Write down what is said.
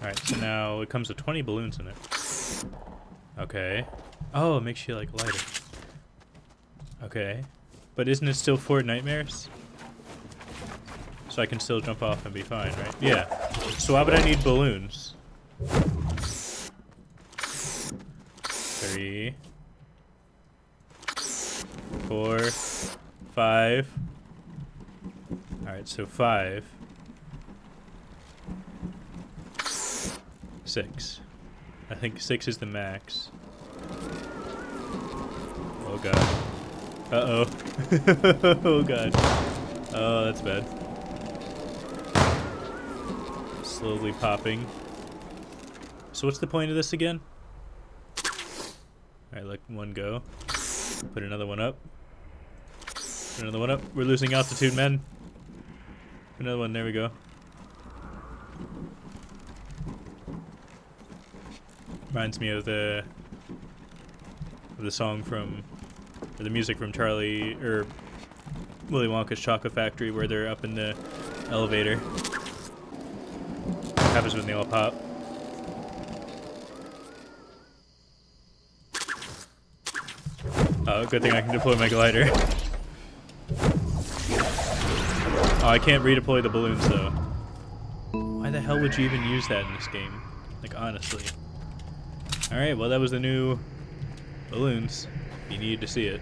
Alright, so now it comes with 20 balloons in it. Okay. Oh, it makes you like lighter. Okay. But isn't it still Fortnitemares? So I can still jump off and be fine, right? Yeah. So why would I need balloons? Three. Four. Five. Alright, so five. Six. I think six is the max. Oh god. Uh oh. god. Oh, that's bad. Slowly popping. So what's the point of this again? Alright, let one go. Put another one up. Put another one up. We're losing altitude, men. Another one, there we go. Reminds me of the of the song from or the music from Charlie or Willy Wonka's Chocolate Factory where they're up in the elevator. happens when they all pop. Oh, good thing I can deploy my glider. oh, I can't redeploy the balloons though. Why the hell would you even use that in this game? Like, honestly. Alright, well that was the new balloons. You needed to see it.